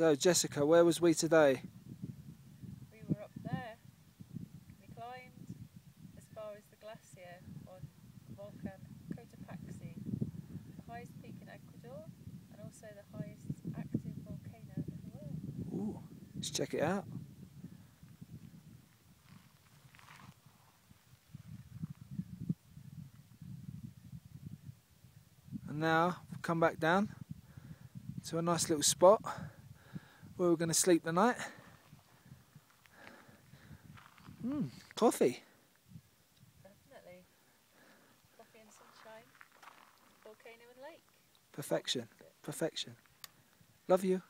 So, Jessica, where was we today? We were up there. We climbed as far as the glacier on Volcan Cotopaxi, the highest peak in Ecuador and also the highest active volcano in the world. Ooh, let's check it out. And now, we've come back down to a nice little spot where we're going to sleep the night. Mmm, coffee. Definitely. Coffee and sunshine, volcano and lake. Perfection. Perfection. Love you.